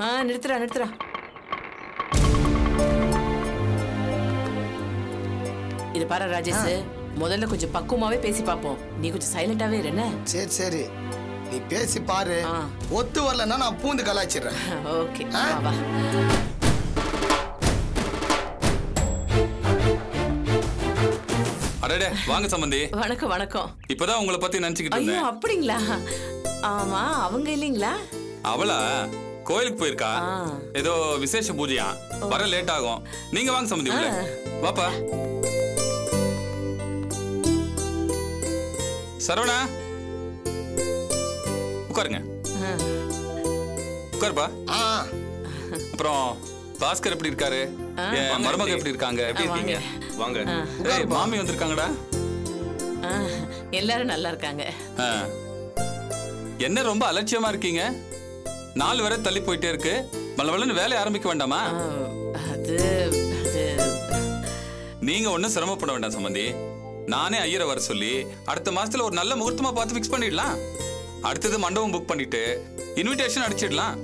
ஆ நிறுத்துறா நிறுத்துறா இது பாரு ராஜேஷ். முதல்ல கொஞ்சம் பக்குவமாவே பேசி பார்ப்போம் நீ கொஞ்சம் சைலண்டாவே இரு என்ன? சரி சரி. நீ பேசி பாரு. ஆ. ஒத்து வரலன்னா நான் பூந்து கலாய்ச்சிடுறேன். ஓகே வா வா. அடடே வாங்க சம்பந்தி. வணக்கம் வணக்கம். இப்பதான் உங்களை பத்தி நினைச்சுக்கிட்டு ஐயோ இருந்தேன் அப்படிங்களா? ஆமா அவங்க இல்லைங்களா? அவளா? கோயிலுக்கு போயிருக்கா. ஏதோ விசேஷ பூஜையா? வர லேட் ஆகும். நீங்க வாங்க சம்பந்தி உள்ள. வாப்பா. சரவணா? உட்காருங்க. உட்காருப்பா. அப்புறம் பாஸ்கர் எப்படி இருக்காரு? மருமக எப்படி இருக்காங்க? எப்படி இருக்கீங்க? வாங்க. ஏய் மாமி வந்திருக்காங்கடா. எல்லாரும் நல்லா இருக்காங்க. என்ன ரொம்ப அலட்சியமா இருக்கீங்க? நாலு வரை தள்ளி போயிட்டே இருக்கு. மல்லவளன்னு வேலையை ஆரம்பிக்க வேண்டாமா? அது நீங்க ஒண்ணும் சிரமப்பட வேண்டாம் சம்பந்தி. நானே ஐயரை வர சொல்லி அடுத்த மாசத்துல ஒரு நல்ல முகூர்த்தமா பார்த்து ஃபிக்ஸ் பண்ணிடலாம். அடுத்தது மண்டபம் புக் பண்ணிட்டு இன்விடேஷன் அடிச்சிடலாம்.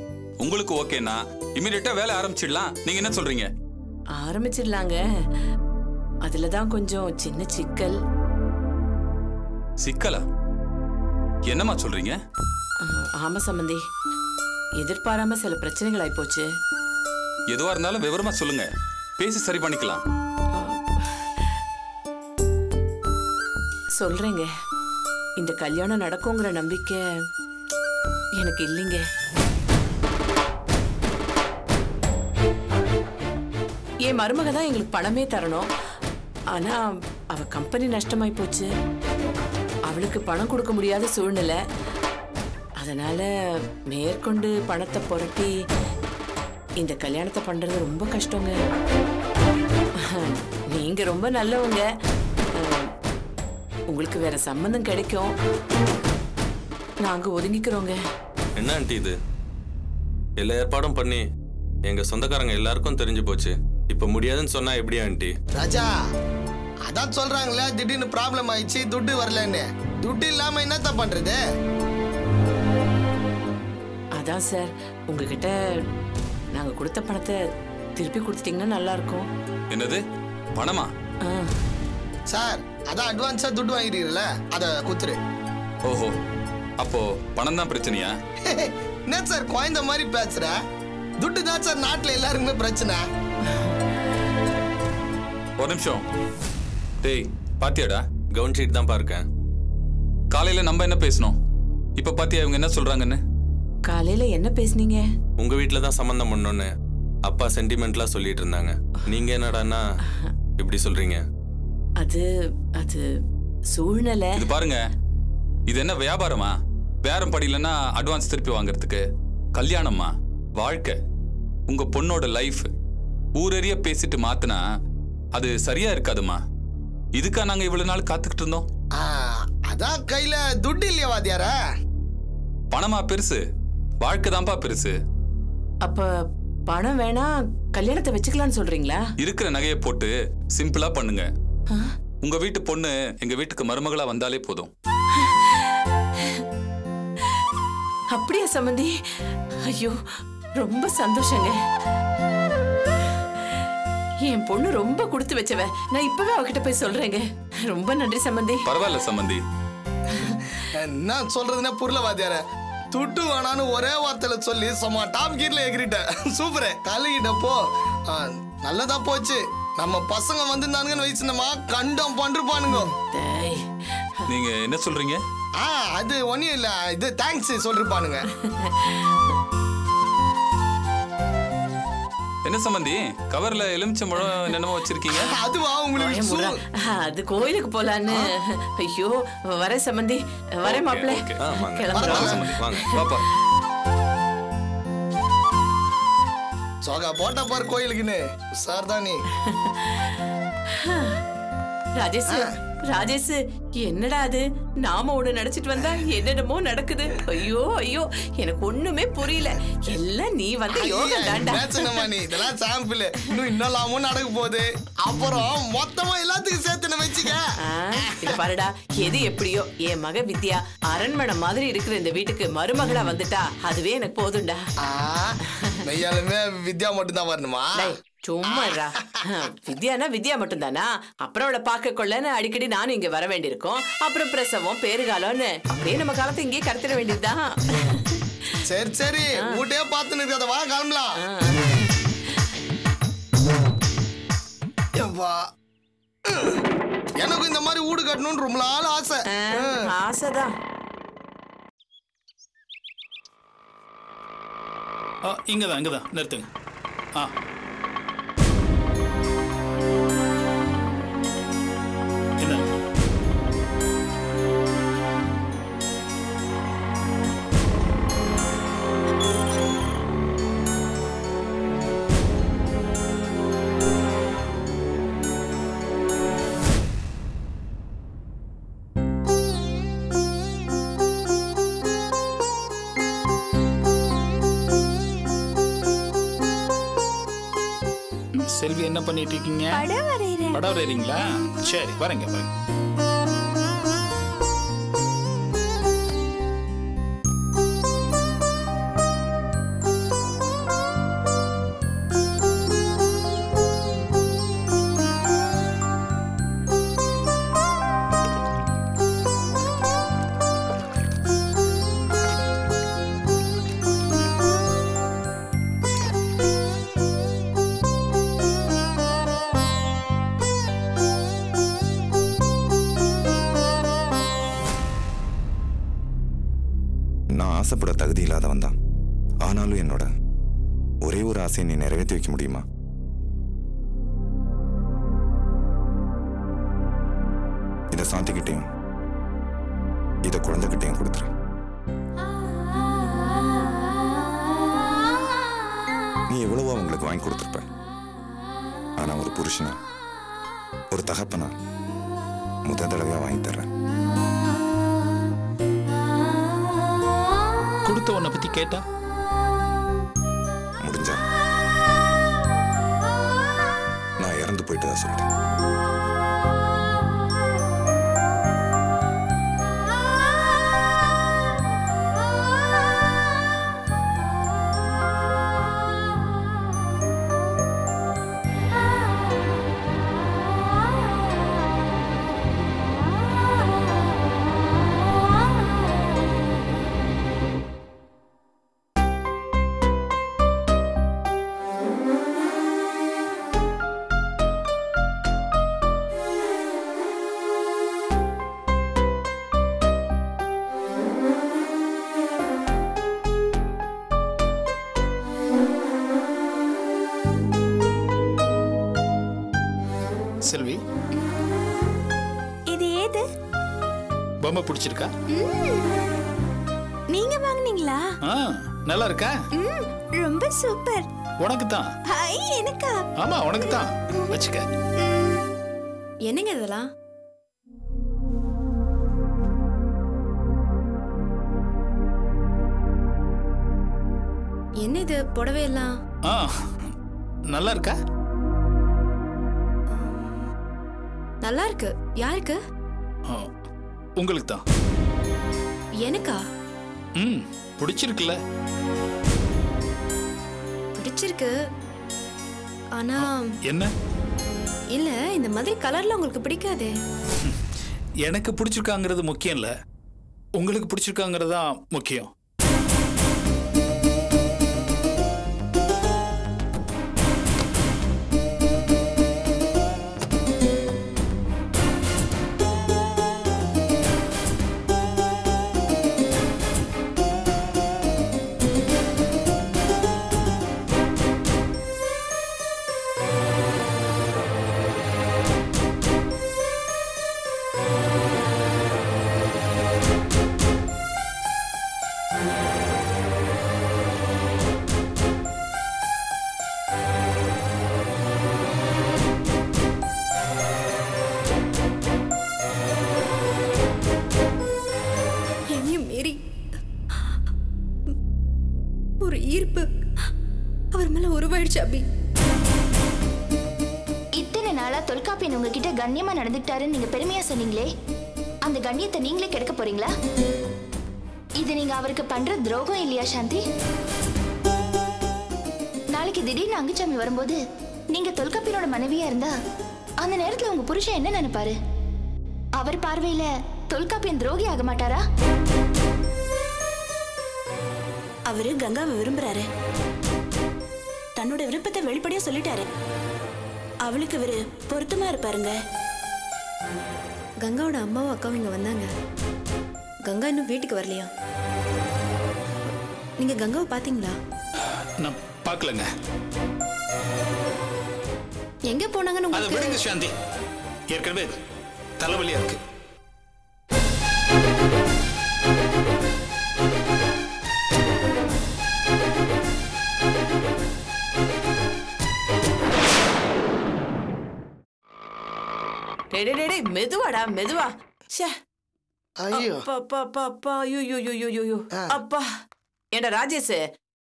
உங்களுக்கு ஓகேனா இமீடியட்டா வேலை ஆரம்பிச்சிடலாம். நீங்க என்ன சொல்றீங்க? ஆரம்பிச்சிடலாங்க. அதுல தான் கொஞ்சம் சின்ன சிக்கல். சிக்கலா? என்னம்மா சொல்றீங்க? ஆமா சம்பந்தி. எதிர்பாராம சில பிரச்சனைகள் ஆயிப்போச்சு எதுவா இருந்தாலும் விவரமா சொல்லுங்க. பேசி சரி பண்ணிக்கலாம். சொல்றேங்க. இந்த கல்யாணம் நடக்குங்கிற நம்பிக்கை எனக்கு இல்லைங்க. என் மருமக தான் எங்களுக்கு பணமே தரணும். ஆனா அவ கம்பெனி நஷ்டமாயி போச்சு. அவளுக்கு பணம் கொடுக்க முடியாத சூழ்நிலை. அதனால மேற்கொண்டு பணத்தை புரட்டி இந்த கல்யாணத்தை பண்றது ரொம்ப கஷ்டங்க. நீங்க ரொம்ப நல்லவங்க. உங்களுக்கு வேற சம்பந்தம் கிடைக்கும். நாங்க ஒதுங்கிக்கிறோங்க. என்ன ஆண்டி இது? எல்லா ஏற்பாடும் பண்ணி எங்க சொந்தக்காரங்க எல்லாருக்கும் தெரிஞ்சு போச்சு. இப்ப முடியாதுன்னு சொன்னா எப்படி ஆண்டி? ராஜா அதான் சொல்றாங்களே திடீர்னு ப்ராப்ளம் ஆயிடுச்சு துட்டு வரலன்னு. துட்டு இல்லாம என்னத்த பண்றது? அதான் சார். உங்ககிட்ட நாங்க கொடுத்த பணத்தை திருப்பி கொடுத்துட்டீங்கன்னா நல்லா இருக்கும் என்னது? பணமா? சார் அதான் அட்வான்ஸா துட்டு வாங்கிடுறீங்கல்ல அத குத்துரு. ஓஹோ. அப்போ பணம் தான் பிரச்சனையா? என்ன சார் குழந்த மாதிரி பேசுற? துட்டு தான் சார் நாட்டுல எல்லாருக்குமே பிரச்சனை. ஒரு நிமிஷம். டேய் பாத்தியாடா? கவனிச்சிட்டு தான் இருக்கேன் காலையில நம்ம என்ன பேசணும்? இப்ப பாத்தியா இவங்க என்ன சொல்றாங்கன்னு? காலையில என்ன பேசுனீங்க? உங்க வீட்ல தான் சம்மந்தம் பண்ணோன்னு அப்பா சென்டிமெண்ட்லாம் சொல்லிட்டு இருந்தாங்க. நீங்க என்னடான்னா இப்படி சொல்றீங்க? அது அது சூழ்நிலை. இது பாருங்க. இது என்ன வியாபாரமா? பேரம் படியலன்னா அட்வான்ஸ் திருப்பி வாங்குறதுக்கு. கல்யாணமா? வாழ்க்கை. உங்க பொண்ணோட லைஃப் ஊரறிய பேசிட்டு மாத்துனா அது சரியா இருக்காதுமா? இதுக்கா நாங்க இவ்வளவு நாள் காத்துக்கிட்டு இருந்தோம். ஆ, அதான் கையில துட்டு இல்லையா வாத்தியாரா? பணமா பெருசு. வாழ்க்கை தான்ப்பா பெருசு. அப்ப பணம் வேணா கல்யாணத்தை வச்சுக்கலாம்னு சொல்றீங்களா? இருக்கிற நகையை போட்டு சிம்பிளா பண்ணுங்க. உங்க வீட்டு பொண்ணு எங்க வீட்டுக்கு மருமகளா வந்தாலே போதும். அப்படியா சம்மந்தி ஐயோ ரொம்ப சந்தோஷங்க. என் பொண்ணு ரொம்ப கொடுத்து வச்சவ. நான் இப்பவே அவகிட்ட போய் சொல்றேங்க. ரொம்ப நன்றி சம்மந்தி பரவாயில்ல சம்பந்தி என்ன சொல்றதுன்னா புரியல வாத்தியார. துட்டு வேணான்னு ஒரே வார்த்தையில சொல்லி சும்மா டாப் கீர்ல எகிரிட்டேன் சூப்பரே. கலகிட்ட போ. ஆ, நல்லதா போச்சு. நம்ம பசங்க வந்திருந்தானுங்கன்னு வயசுனமா கண்டம் பண்ணிருப்பானுங்க நீங்க என்ன சொல்றீங்க? ஆ அது ஒன்றும் இல்லை. இது தேங்க்ஸ் சொல்லிருப்பானுங்க என்ன சம்பந்தி? கவர்ல எலுமிச்சம்பழம் என்னென்னமோ வச்சிருக்கீங்க? அதுவா உங்களுக்கு அது கோயிலுக்கு போலான்னு. ஐயோ மாப்பிள்ள. கிளம்புறோம். வாங்க, சம்பந்தி, வாங்க பாப்பா. சோகா போட்ட பாரு கோயிலுக்குன்னு. சார் ராஜேஷ் ராஜேஷ் என்னடா அது? நாம ஒண்ணு நினைச்சிட்டு வந்தா என்னென்னமோ நடக்குது. ஐயோ ஐயோ எனக்கு ஒண்ணுமே புரியல. எல்லாம் நீ வந்த யோகம் தாண்டா இதெல்லாம் சாம்பிள் இன்னும் இன்னலாமும் நடக்க போகுது. அப்புறம் மொத்தமா எல்லாத்துக்கும் சேர்த்து வச்சுக்க? இத பாருடா. எது எப்படியோ? என் மக வித்யா அரண்மனை மாதிரி இருக்கிற இந்த வீட்டுக்கு மருமகளா வந்துட்டா. அதுவே எனக்கு போதும்டா. மெய்யாலுமே வித்யா மட்டும் தான் வரணுமா சும்மாடா வித்யானா வித்யா மட்டும்தானா? அப்புறம் அவளை பார்க்க கொள்ளன்னு அடிக்கடி நானும் இங்க வர வேண்டியிருக்கும். அப்புறம் பிரசவம் பேறுகாலம்னு. அப்படியே நம்ம காலத்தை இங்கேயே கடத்திட வேண்டியதுதான். சரி சரி. வீட்டையே பார்த்து நிற்காத வா கிளம்பலாம். எப்பா எனக்கும் இந்த மாதிரி வீடு கட்டணும்னு ரொம்ப நாள் ஆசை. ஆசைதான். ஆ இங்கே தான் இங்கே தான் நிறுத்துங்க. ஆ. என்ன பண்ணிட்டு இருக்கீங்க? படம் வரைறீங்களா சரி வரேங்க வரேங்க. வைக்க முடியுமா? இதை சாந்திக்கிட்டையும் இதை குழந்தைகிட்டையும் கொடுத்துரு. நீ எவ்வளவோ அவங்களுக்கு வாங்கி கொடுத்துருப்ப. ஆனா ஒரு புருஷனா ஒரு தகப்பனா முத தடவையா வாங்கி தர்றேன் கொடுத்த உன்னை பத்தி கேட்டா? நான் இறந்து போயிட்டு செல்வி. இது ஏது? பொம்மை பிடிச்சிருக்கா? நீங்க வாங்குனீங்களா? ஆ நல்லா இருக்கா? ம், ரொம்ப சூப்பர். உனக்கு தான் ஹை எனக்கா? ஆமா உனக்கு தான் வச்சுக்க. என்னங்க இதெல்லாம்? என்ன இது புடவை எல்லாம் ஆ நல்லா இருக்கா? நல்லா இருக்கு யாருக்கு? உங்களுக்கு தான் எனக்கா? ம் பிடிச்சிருக்குல்ல. பிடிச்சிருக்கு. ஆனா என்ன? இல்ல இந்த மாதிரி கலர்ல உங்களுக்கு பிடிக்காதே. எனக்கு பிடிச்சிருக்காங்கிறது முக்கியம் இல்ல உங்களுக்கு பிடிச்சிருக்காங்கிறது தான் முக்கியம். கண்ணியமா நீங்க பெருமையா சொன்னீங்களே அந்த கண்ணியத்தை நீங்களே கெடுக்க போறீங்களா? இது நீங்க அவருக்கு பண்ற துரோகம் இல்லையா சாந்தி? நாளைக்கு திடீர்னு அங்குச்சாமி வரும்போது நீங்க தொல்காப்பியனோட மனைவியா இருந்தா அந்த நேரத்துல உங்க புருஷன் என்ன நினைப்பாரு? அவர் பார்வையில தொல்காப்பியன் துரோகி ஆக மாட்டாரா? அவரு கங்காவை விரும்புறாரு. தன்னோட விருப்பத்தை வெளிப்படையா சொல்லிட்டாரு. அவளுக்கு இவரு பொருத்தமா இருப்பாருங்க. கங்காவோட அம்மாவும் அக்காவும் இங்க வந்தாங்க. கங்கா இன்னும் வீட்டுக்கு வரலையா? நீங்க கங்காவை பாத்தீங்களா? நான் பார்க்கலங்க எங்க போனாங்கன்னு உங்களுக்கு? சாந்தி. ஏற்கனவே தலைவலியா இருக்கு. டேய், மெதுவாடா மெதுவா. ச்சே. ஐயோ. அப்பா அப்பா அப்பா ஐயோ ஐயோ ஐயோ ஐயோ, ஐயோ ஆ. அப்பா. ஏண்டா ராஜேஷ்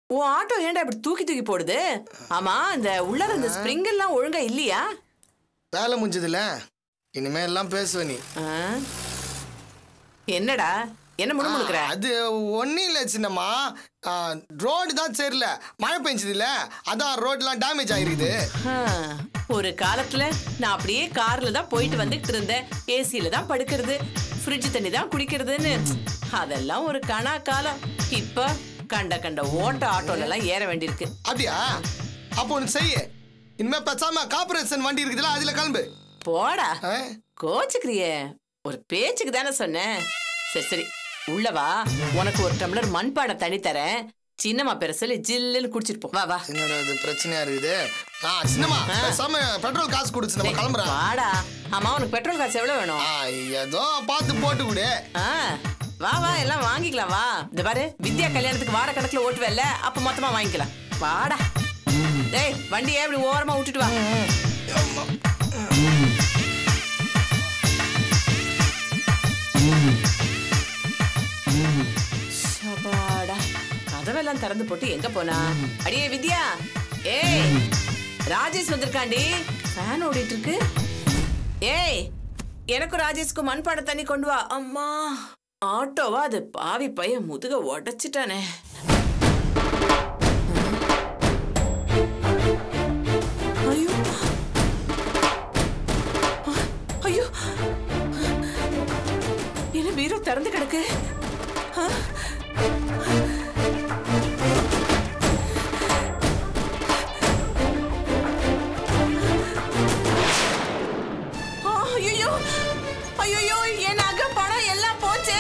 உன் ஆட்டோ ஏன்டா இப்படி தூக்கி தூக்கி போடுது? ஆமா இந்த உள்ள இந்த ஸ்ப்ரிங் எல்லாம் ஒழுங்கா இல்லையா? வேலை முடிஞ்சதுல இனிமே எல்லாம் பேசுவ நீ? என்னடா? என்ன முணுமுணுக்கிற? அது ஒன்றும் இல்லை சின்னம்மா. ரோடு தான் சரியில்ல மழை பெஞ்சதுல அதான் ரோட்லாம் டேமேஜ் ஆயிருக்குது. ஒரு காலத்துல நான் அப்படியே கார்ல தான் போயிட்டு வந்துட்டு இருந்தேன். ஏசில தான் படுக்கிறது. ஃப்ரிட்ஜ் தண்ணி தான் குடிக்கிறதுன்னு. அதெல்லாம் ஒரு கணா காலம். இப்ப கண்ட கண்ட ஓட்ட ஆட்டோல எல்லாம் ஏற வேண்டியிருக்கு. அப்படியா? அப்போ ஒன்று செய்ய. இனிமே பேசாம கார்பரேஷன் வண்டி இருக்குதுல அதுல கிளம்பு. போடா? கோச்சுக்கிறியே. ஒரு பேச்சுக்கு தானே சொன்னேன். சரி சரி. உள்ள வா உனக்கு ஒரு டம்ளர் மண்பானை தண்ணி தரேன் சின்னம்மா பேர சொல்லி ஜில்லுன்னு குடிச்சிட்டு போ. வா வா. என்னடா இது பிரச்சனையா இருக்குது? ஆ சின்னம்மா பேசாம பெட்ரோல் காசு கொடுத்து நம்ம கிளம்புறோம் வாடா. ஆமா உனக்கு பெட்ரோல் காசு எவ்வளவு வேணும்? ஏதோ பார்த்து போட்டு விடு. வா வா எல்லாம் வாங்கிக்கலாம் வா. இந்த பாரு வித்யா கல்யாணத்துக்கு வார கணக்குல ஓட்டுவல்ல அப்ப மொத்தமா வாங்கிக்கலாம். வாடா. டேய் வண்டியை இப்படி ஓரமா விட்டுட்டு வா. கதவெல்லாம் திறந்து போட்டு எங்க போனா? அடியே வித்யா! ஏய் ராஜேஷ் வந்திருக்காண்டி. ஃபேன் ஓடிட்டு இருக்கு ஏய் எனக்கும் ராஜேஷ்க்கு மண்பாட தண்ணி கொண்டு வா. அம்மா. ஆட்டோவா அது? பாவி பையன் முதுக உடைச்சிட்டானே. ஐயோ. ஐயோ. என்ன வீரம் திறந்து கிடக்கு? ஐயோ என் நகை பணம் எல்லாம் போச்சு.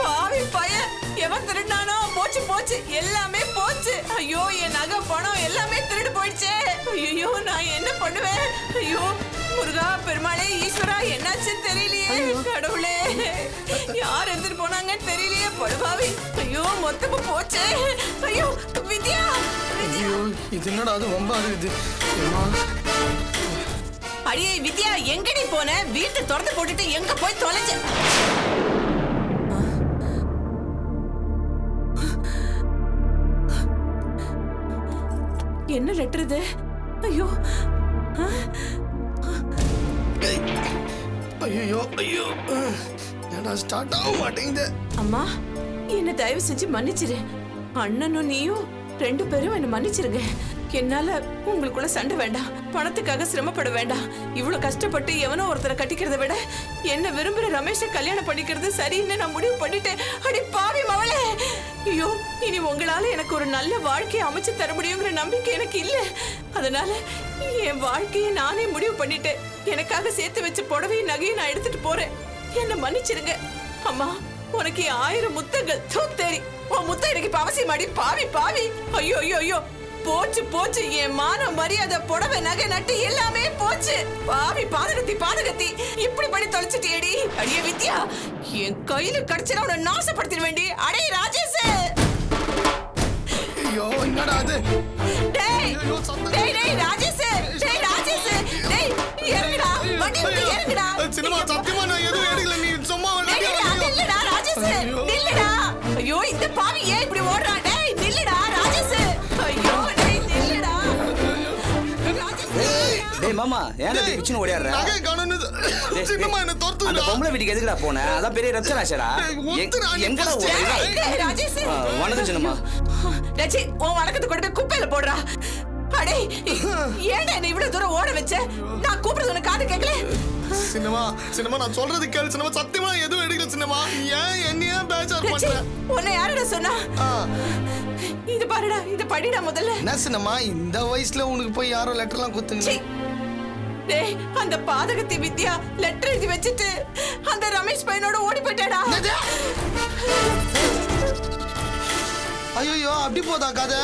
பாவி பையன் எவன் திருடினானோ போச்சு போச்சு எல்லாமே போச்சு. ஐயோ என் நகை பணம் எல்லாமே திருடு போயிடுச்சே. ஐயோ நான் என்ன பண்ணுவேன்? ஐயோ முருகா பெருமாளே ஈஸ்வரா என்னாச்சுன்னு தெரியலையே கடவுளே. யார் எடுத்துட்டு போனாங்கன்னு தெரியலையே படுபாவி ஐயோ மொத்தமா போச்சே. ஐயோ வித்யா ஐயோ இது என்னடா அது ரொம்ப இருக்குது அம்மா. அடியே வித்யா எங்கடி போன? வீட்டை திறந்து போட்டுட்டு எங்க போய் தொலைஞ்ச? என்ன லெட்டர் இது? ஐயோ. ஐயோ ஐயோ என்னடா ஸ்டார்ட் ஆக மாட்டேங்குது? அம்மா என்ன தயவு செஞ்சு மன்னிச்சிரு. அண்ணனும் நீயும் ரெண்டு பேரும் என்ன மன்னிச்சிருங்க. என்னால உங்களுக்குள்ள சண்டை வேண்டாம். பணத்துக்காக சிரமப்பட வேண்டாம். இவ்வளவு கஷ்டப்பட்டு எவனோ ஒருத்தரை கட்டிக்கிறத விட என்ன விரும்புற ரமேஷை கல்யாணம் பண்ணிக்கிறது சரின்னு நான் முடிவு பண்ணிட்டேன். அடி பாவி மவளே ஐயோ இனி உங்களால எனக்கு ஒரு நல்ல வாழ்க்கையை அமைச்சு தர முடியுங்கிற நம்பிக்கை எனக்கு இல்ல. அதனால என் வாழ்க்கையை நானே முடிவு பண்ணிட்டேன். எனக்காக சேர்த்து வச்ச புடவையும் நகையும் நான் எடுத்துட்டு போறேன். என்ன மன்னிச்சிருங்க. அம்மா உனக்கு ஆயிரம் முத்தங்கள்? தூத்தேரி உன் முத்தம் எனக்கு இப்ப அவசியம் அடி பாவி பாவி. ஐயோ ஐயோ ஐயோ. போச்சு போச்சு. என் மானம் மரியாதை புடவை நகை நட்டு எல்லாமே போச்சு. பாவி பாதகத்தி பாதகத்தி. இப்படி பண்ணி தொலைச்சிட்டியேடி. அடியே வித்யா என் கையில கிடைச்சா உன்னை நாசப்படுத்திட வேண்டி அடே ராஜேஷ் ஐயோ என்னடா அது டேய் டேய் டேய் ராஜேஷ் டேய் ராஜேஷ் டேய் இறங்குடா. வண்டி விட்டு இறங்குடா. சினிமா சத்தியமா நான் எதுவும் எடுக்கல. நீ சும்மா டேய், நில்லுடா. ஐயோ இந்த பாவி ஏன் இப்படி ஓடுறான் டேய் நில்லுடா ராஜேஷ் ஐயோ டேய் நில்லுடா ராஜேஷ், நில்லுடா. டேய் மாமா மாமா ஏன் டேய், பிச்சுன்னு ஓடியாடுற நகை அந்த. பொம்பளை வீட்டுக்கு எதுக்குடா போன அதான் பெரிய ரத்தம் ஆச்சடா எங்கடா. ஓடுற? ராஜேஷ் வணக்கம் உன் கொண்டு போய் குப்பையில போடுறா அடே ஏன்டா என்ன இவ்வளவு தூரம் ஓட வச்ச? நான் கூப்பிடுறது உனக்கு காது கேட்கல? சின்னம்மா சின்னம்மா நான் சொல்றது கேளு சின்னம்மா. சத்தியமா எதுவும் எடுக்கல சின்னம்மா. ஏன் என்னையே பேச்சார் பண்ற? உன்னை யாரடா சொன்னா? இது பாருடா இது படிடா முதல்ல. என்ன சின்னம்மா இந்த வயசுல உனக்கு போய் யாரோ லெட்டர்லாம். குத்துங்க டேய் அந்த பாதகத்தி வித்யா லெட்டர் எழுதி வச்சுட்டு அந்த ரமேஷ் பையனோட ஓடி போயிட்டாடா. ஐயோ அப்படி போதா கதை?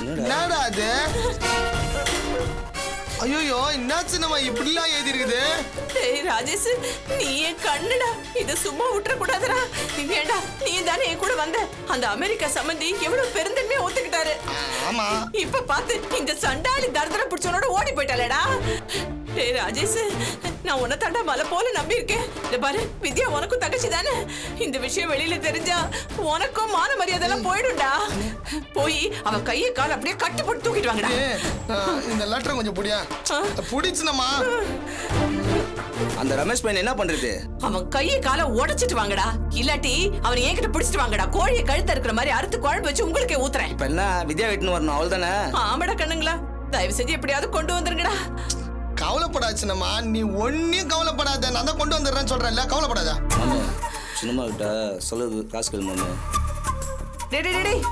என்னடா? அது ஐயோ என்ன சின்னம்மா இப்படிலாம் எழுதி இருக்குது டேய் ராஜேஷ் நீ என் கண்ணுடா. இத சும்மா விட்டுற கூடாதுடா ஏண்டா நீ தானே என் கூட வந்த? அந்த அமெரிக்கா சம்பந்தி எவ்வளவு பெருந்தன்மையா ஒத்துக்கிட்டாரு. ஆமா. இப்ப பாத்து இந்த சண்டாளி தரதர பிடிச்சவனோட ஓடி போயிட்டாளேடா. டேய் ராஜேஷ் நான் உன்னை தாண்டா மலை போல நம்பி இருக்கேன் இந்த பாரு வித்யா உனக்கும் தங்கச்சி தானே? இந்த விஷயம் வெளியில தெரிஞ்சா உனக்கும் மான மரியாதை எல்லாம் போயிடும்டா. போய் அவ கையை கால் அப்படியே கட்டு போட்டு தூக்கிட்டு வாங்கடா. இந்த லெட்டர் கொஞ்சம் புடியா? புடிச்சுனம்மா. அந்த ரமேஷ் பையன் என்ன பண்றது? அவன் கையை காலை உடைச்சிட்டு வாங்கடா. இல்லாட்டி அவன் என்கிட்ட பிடிச்சிட்டு வாங்கடா. கோழியை கழுத்த இருக்கிற மாதிரி அறுத்து குழம்பு வச்சு உங்களுக்கே ஊத்துறேன். இப்ப என்ன வித்யா வெட்டுன்னு வரணும் அவள் தானே ஆமாடா கண்ணுங்களா. தயவு செஞ்சு எப்படியாவது கொண்டு வந்துருங்கடா. கவலைப்படாச்சுனம்மா. நீ ஒன்னும் கவலைப்படாத. நான் தான் கொண்டு வந்துடுறேன்னு சொல்றேன்ல. கவலைப்படாத. மாமா சின்னம்மா கிட்ட சொல்லுது காசுகள் மாமா. டேய்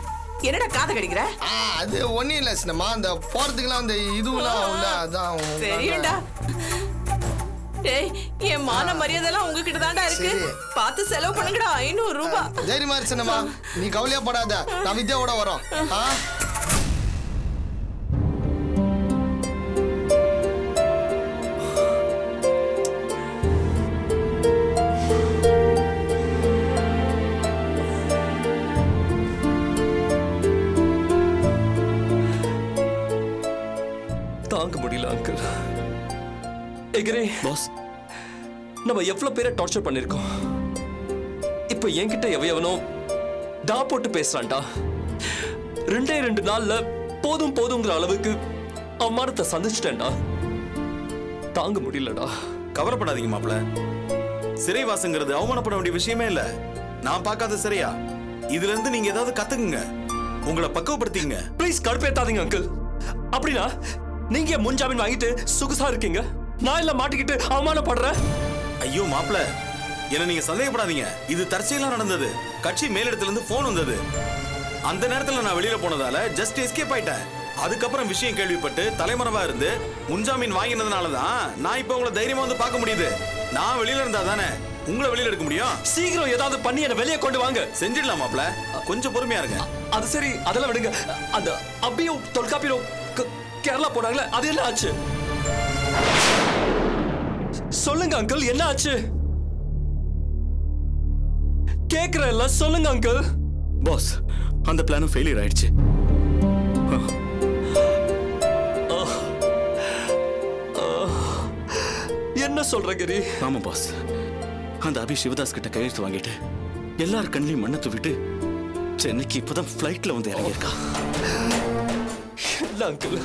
என்னடா காதை கடிக்கிற? ஆ, அது ஒன்னும் இல்ல சின்னம்மா அந்த போறதுக்குலாம் அந்த இதுவெல்லாம் உள்ள அதான் சரிடா டேய் என் மான மரியாதை எல்லாம் உங்ககிட்ட தான்டா இருக்கு. சரி. பார்த்து செலவு பண்ணுங்கடா. ஐநூறு ரூபாய் தைரியமா இரு சின்னம்மா நீ கவலையா படாத. நான் வித்யாவோட வரோம். ஆ? பாஸ் நம்ம எவ்வளவு பேரை டார்ச்சர் பண்ணிருக்கோம். இப்ப என்கிட்ட எவையவனோ டா போட்டு பேசுறான்டா. ரெண்டே ரெண்டு நாள்ல போதும் போதுங்கிற அளவுக்கு அவமானத்தை சந்திச்சிட்டேன்டா. தாங்க முடியலடா. கவலைப்படாதீங்க மாப்ள சிறைவாசங்கிறது அவமானப்பட வேண்டிய விஷயமே இல்ல. நான் பார்க்காத சிறையா? இதுல இருந்து நீங்க ஏதாவது கத்துக்குங்க. உங்களை பக்குவப்படுத்திங்க ப்ளீஸ் கடுப்பேத்தாதீங்க அங்கிள் அப்படின்னா நீங்க முன்ஜாமீன் வாங்கிட்டு சொகுசா இருக்கீங்க? நான் இல்ல மாட்டிக்கிட்டு அவமானப்படுறேன் ஐயோ மாப்ள என்ன நீங்க சந்தேகப்படாதீங்க. இது தற்செயலா நடந்தது. கட்சி மேலிடத்துல இருந்து போன் வந்தது. அந்த நேரத்துல நான் வெளியில போனதால ஜஸ்ட் எஸ்கேப் ஆயிட்டேன். அதுக்கப்புறம் விஷயம் கேள்விப்பட்டு தலைமறைவா இருந்து முன்ஜாமீன் வாங்கினதுனால தான் நான் இப்போ உங்களை தைரியமா வந்து பார்க்க முடியுது. நான் வெளியில இருந்தா தானே? உங்களை வெளியில எடுக்க முடியும்? சீக்கிரம் ஏதாவது பண்ணி என்ன வெளியே கொண்டு வாங்க. செஞ்சிடலாம் மாப்ள கொஞ்சம் பொறுமையா இருங்க. அது சரி அதெல்லாம் விடுங்க. அந்த அப்பியும் தொல்காப்பியும் கேரளா போனாங்களே அது என்ன ஆச்சு? சொல்லுங்க அங்கிள் என்ன ஆச்சு? கேக்குறேன்ல சொல்லுங்க அங்கிள் பாஸ் அந்த பிளானும் ஃபெயிலியர் ஆயிடுச்சு. என்ன சொல்ற கிரி? ஆமா பாஸ் அந்த அபி சிவதாஸ் கிட்ட கையெழுத்து வாங்கிட்டு எல்லார் கண்ணிலையும் மண்ணை தூவிட்டு சென்னைக்கு இப்பதான் ஃப்ளைட்ல வந்து இறங்கியிருக்கா. என்ன அங்கிள்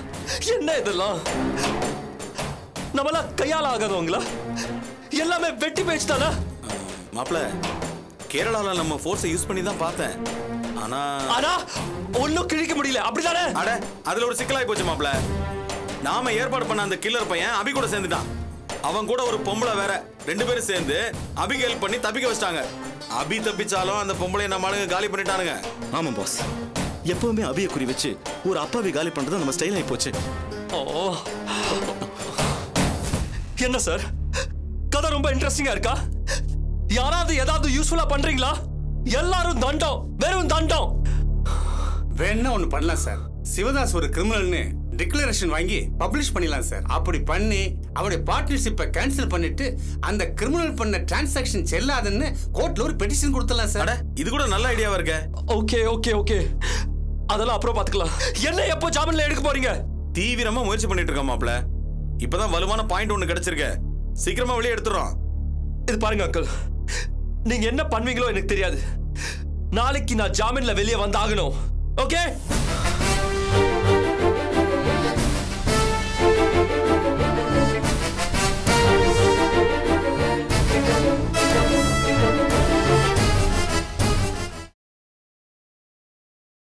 என்ன இதெல்லாம்? நம்மளாம் கையால் ஆகாதவங்களா எல்லாமே வெட்டி பேச்சு தானே மாப்ள கேரளால நம்ம ஃபோர்ஸை யூஸ் பண்ணி தான் பார்த்தேன். ஆனா ஆனா ஒன்னும் கிழிக்க முடியல. அப்படிதானே அட அதுல ஒரு சிக்கலாய் போச்சு மாப்ள. நாம ஏற்பாடு பண்ண அந்த கில்லர் பையன் அபி கூட சேர்ந்துட்டான். அவன் கூட ஒரு பொம்பளை வேற. ரெண்டு பேரும் சேர்ந்து அபிக்கு ஹெல்ப் பண்ணி தப்பிக்க வச்சிட்டாங்க. அபி தப்பிச்சாலும் அந்த பொம்பளை நம்ம ஆளுங்க காலி பண்ணிட்டானுங்க. ஆமா பாஸ் எப்பவுமே அபியை குறி வச்சு ஒரு அப்பாவி காலி பண்றது நம்ம ஸ்டைல் ஆகி போச்சு. ஓ என்ன சார்? கதை ரொம்ப இன்ட்ரெஸ்டிங்கா இருக்கா? யாராவது ஏதாவது யூஸ்ஃபுல்லா பண்றீங்களா? எல்லாரும் தண்டம் வெறும் தண்டம். வேணா ஒண்ணு பண்ணலாம் சார். சிவதாஸ் ஒரு கிரிமினல்னு டிக்ளரேஷன் வாங்கி பப்ளிஷ் பண்ணிடலாம் சார். அப்படி பண்ணி அவருடைய பார்ட்னர்ஷிப்பை கேன்சல் பண்ணிட்டு அந்த கிரிமினல் பண்ண டிரான்சாக்ஷன் செல்லாதுன்னு கோர்ட்ல ஒரு பெட்டிஷன் கொடுத்துடலாம் சார். இது கூட நல்ல ஐடியாவா இருக்க. ஓகே ஓகே ஓகே அதெல்லாம் அப்புறம் பாத்துக்கலாம். என்ன எப்போ ஜாமீன்ல எடுக்க போறீங்க? தீவிரமா முயற்சி பண்ணிட்டு இருக்கோம் மாப்ள இப்பதான் வலுவான பாயிண்ட் ஒண்ணு கிடைச்சிருக்க. சீக்கிரமா வெளியே எடுத்துறோம் இது பாருங்க அங்கிள் நீங்க என்ன பண்ணுவீங்களோ எனக்கு தெரியாது. நாளைக்கு நான் ஜாமீன்ல வெளியே வந்தாகணும். ஓகே